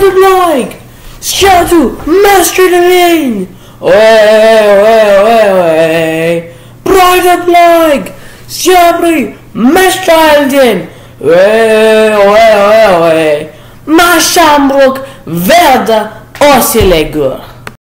Private Like! Schiatu, Master the Lane! Ouais, ouais, ouais, ouais! Private Like! Schiabri, Master Alden! Ouais, ouais, ouais, ouais! Machambruk, Verda, Ossilegor!